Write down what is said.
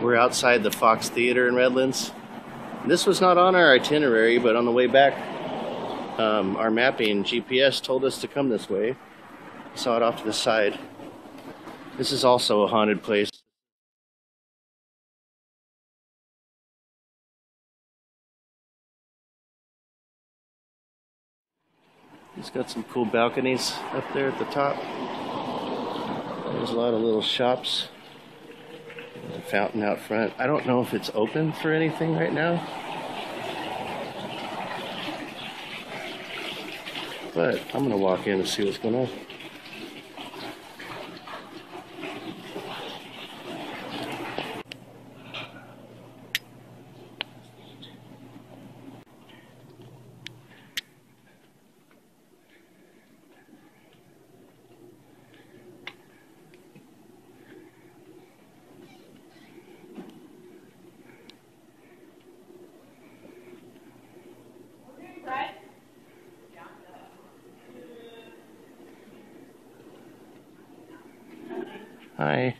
We're outside the Fox Theater in Redlands. This was not on our itinerary, but on the way back, um, our mapping GPS told us to come this way. Saw it off to the side. This is also a haunted place. It's got some cool balconies up there at the top. There's a lot of little shops. Fountain out front. I don't know if it's open for anything right now. But I'm gonna walk in and see what's going on. Hi.